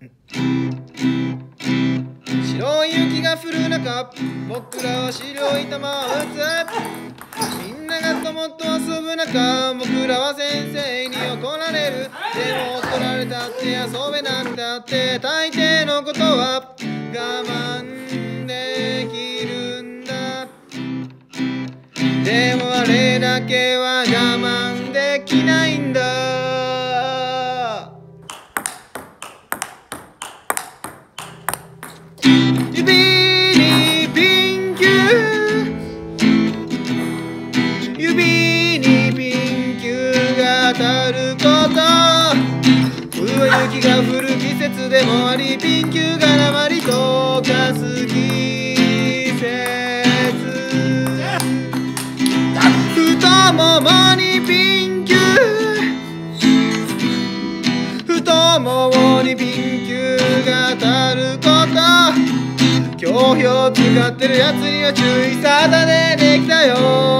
白い雪が降る中僕らは白い球を打つ。みんながともっと遊ぶ中僕らは先生に怒られる。でも怒られたって遊べなんだって大抵のことは我慢できるんだ。でもあれだけは我慢できないんだ。雪が降る季節でもありピンキュが鉛と。かす季節太ももにピンキュ太ももにピンキュが当たること。強標使ってるやつには注意さだでできたよ。